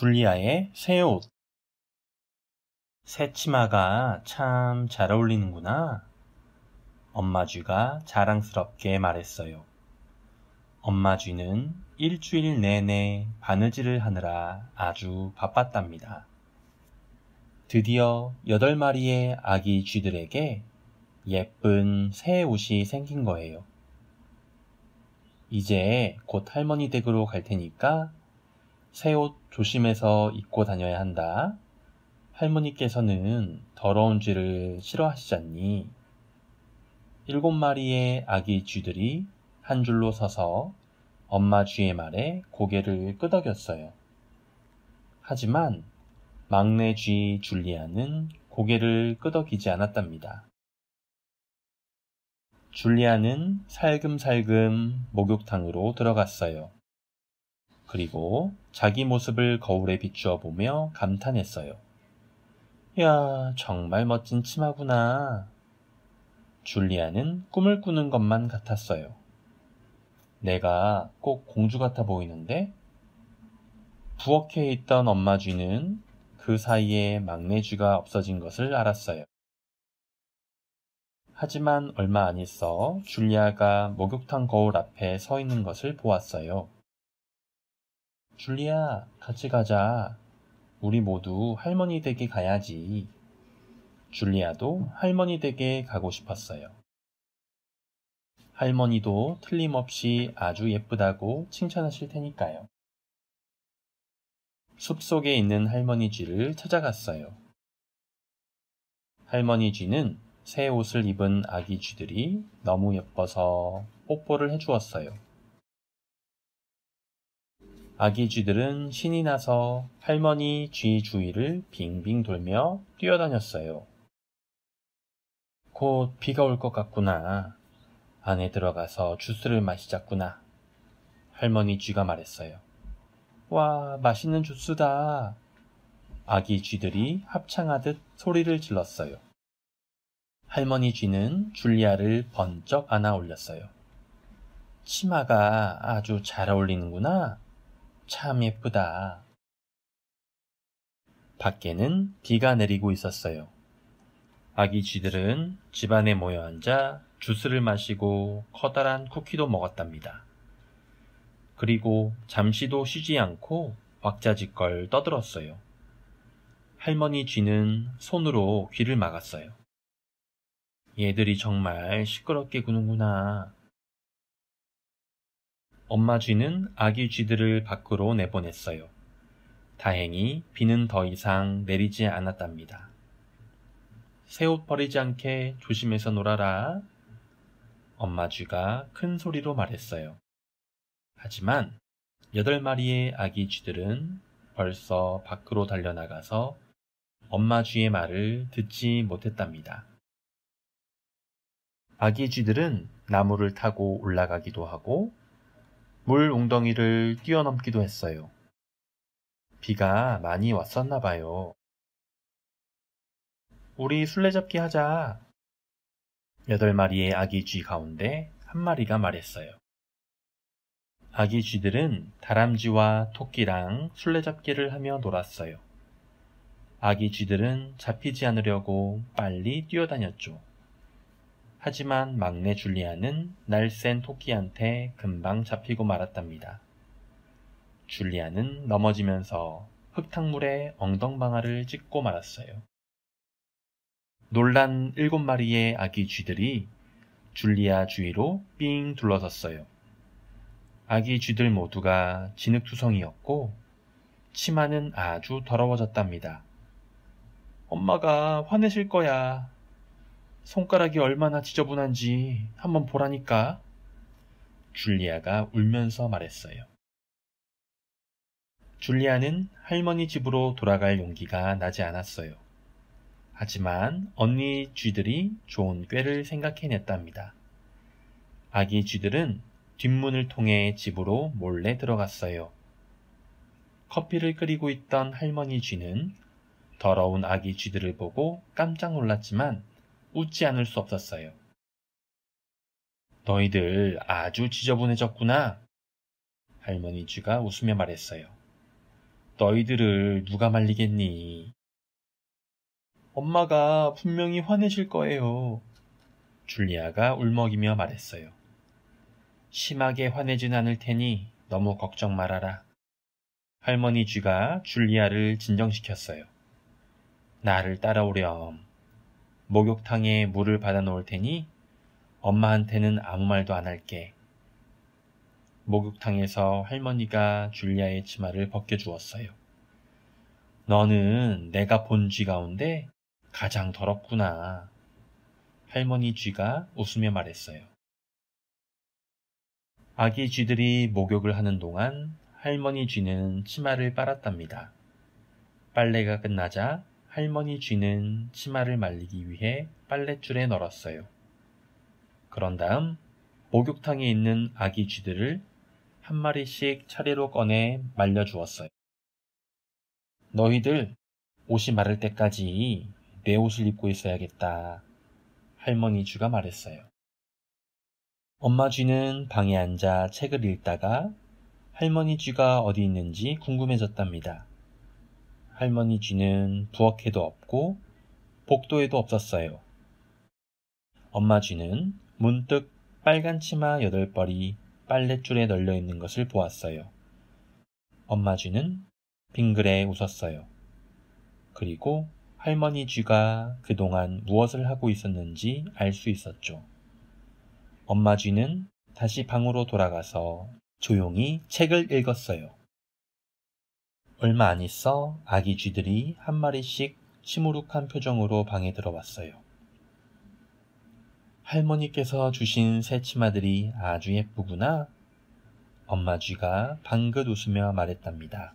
줄리아의 새 옷. 새 치마가 참 잘 어울리는구나. 엄마 쥐가 자랑스럽게 말했어요. 엄마 쥐는 일주일 내내 바느질을 하느라 아주 바빴답니다. 드디어 여덟 마리의 아기 쥐들에게 예쁜 새 옷이 생긴 거예요. 이제 곧 할머니 댁으로 갈 테니까 새 옷 조심해서 입고 다녀야 한다. 할머니께서는 더러운 쥐를 싫어하시잖니. 일곱 마리의 아기 쥐들이 한 줄로 서서 엄마 쥐의 말에 고개를 끄덕였어요. 하지만 막내 쥐 줄리아는 고개를 끄덕이지 않았답니다. 줄리아는 살금살금 목욕탕으로 들어갔어요. 그리고 자기 모습을 거울에 비추어 보며 감탄했어요. 야, 정말 멋진 치마구나. 줄리아는 꿈을 꾸는 것만 같았어요. 내가 꼭 공주 같아 보이는데? 부엌에 있던 엄마 쥐는 그 사이에 막내 쥐가 없어진 것을 알았어요. 하지만 얼마 안 있어 줄리아가 목욕탕 거울 앞에 서 있는 것을 보았어요. 줄리아, 같이 가자. 우리 모두 할머니 댁에 가야지. 줄리아도 할머니 댁에 가고 싶었어요. 할머니도 틀림없이 아주 예쁘다고 칭찬하실 테니까요. 숲속에 있는 할머니 쥐를 찾아갔어요. 할머니 쥐는 새 옷을 입은 아기 쥐들이 너무 예뻐서 뽀뽀를 해주었어요. 아기 쥐들은 신이 나서 할머니 쥐 주위를 빙빙 돌며 뛰어다녔어요. 곧 비가 올 것 같구나. 안에 들어가서 주스를 마시자꾸나. 할머니 쥐가 말했어요. 와, 맛있는 주스다. 아기 쥐들이 합창하듯 소리를 질렀어요. 할머니 쥐는 줄리아를 번쩍 안아 올렸어요. 치마가 아주 잘 어울리는구나. 참 예쁘다. 밖에는 비가 내리고 있었어요. 아기 쥐들은 집안에 모여 앉아 주스를 마시고 커다란 쿠키도 먹었답니다. 그리고 잠시도 쉬지 않고 왁자지껄 떠들었어요. 할머니 쥐는 손으로 귀를 막았어요. 얘들이 정말 시끄럽게 구는구나. 엄마 쥐는 아기 쥐들을 밖으로 내보냈어요. 다행히 비는 더 이상 내리지 않았답니다. 새 옷 버리지 않게 조심해서 놀아라. 엄마 쥐가 큰 소리로 말했어요. 하지만 여덟 마리의 아기 쥐들은 벌써 밖으로 달려나가서 엄마 쥐의 말을 듣지 못했답니다. 아기 쥐들은 나무를 타고 올라가기도 하고 물 웅덩이를 뛰어넘기도 했어요. 비가 많이 왔었나 봐요. 우리 술래잡기 하자. 여덟 마리의 아기 쥐 가운데 한 마리가 말했어요. 아기 쥐들은 다람쥐와 토끼랑 술래잡기를 하며 놀았어요. 아기 쥐들은 잡히지 않으려고 빨리 뛰어다녔죠. 하지만 막내 줄리아는 날쌘 토끼한테 금방 잡히고 말았답니다. 줄리아는 넘어지면서 흙탕물에 엉덩방아를 찍고 말았어요. 놀란 일곱 마리의 아기 쥐들이 줄리아 주위로 삥 둘러섰어요. 아기 쥐들 모두가 진흙투성이었고 치마는 아주 더러워졌답니다. 엄마가 화내실 거야. 손가락이 얼마나 지저분한지 한번 보라니까. 줄리아가 울면서 말했어요. 줄리아는 할머니 집으로 돌아갈 용기가 나지 않았어요. 하지만 언니 쥐들이 좋은 꾀를 생각해냈답니다. 아기 쥐들은 뒷문을 통해 집으로 몰래 들어갔어요. 커피를 끓이고 있던 할머니 쥐는 더러운 아기 쥐들을 보고 깜짝 놀랐지만 웃지 않을 수 없었어요. 너희들 아주 지저분해졌구나. 할머니 쥐가 웃으며 말했어요. 너희들을 누가 말리겠니? 엄마가 분명히 화내실 거예요. 줄리아가 울먹이며 말했어요. 심하게 화내진 않을 테니 너무 걱정 말아라. 할머니 쥐가 줄리아를 진정시켰어요. 나를 따라오렴. 목욕탕에 물을 받아 놓을 테니 엄마한테는 아무 말도 안 할게. 목욕탕에서 할머니가 줄리아의 치마를 벗겨주었어요. 너는 내가 본 쥐 가운데 가장 더럽구나. 할머니 쥐가 웃으며 말했어요. 아기 쥐들이 목욕을 하는 동안 할머니 쥐는 치마를 빨았답니다. 빨래가 끝나자 할머니 쥐는 치마를 말리기 위해 빨랫줄에 널었어요. 그런 다음 목욕탕에 있는 아기 쥐들을 한 마리씩 차례로 꺼내 말려주었어요. 너희들 옷이 마를 때까지 내 옷을 입고 있어야겠다. 할머니 쥐가 말했어요. 엄마 쥐는 방에 앉아 책을 읽다가 할머니 쥐가 어디 있는지 궁금해졌답니다. 할머니 쥐는 부엌에도 없고 복도에도 없었어요. 엄마 쥐는 문득 빨간 치마 여덟 벌이 빨랫줄에 널려 있는 것을 보았어요. 엄마 쥐는 빙그레 웃었어요. 그리고 할머니 쥐가 그동안 무엇을 하고 있었는지 알 수 있었죠. 엄마 쥐는 다시 방으로 돌아가서 조용히 책을 읽었어요. 얼마 안 있어 아기 쥐들이 한 마리씩 시무룩한 표정으로 방에 들어왔어요. 할머니께서 주신 새 치마들이 아주 예쁘구나. 엄마 쥐가 방긋 웃으며 말했답니다.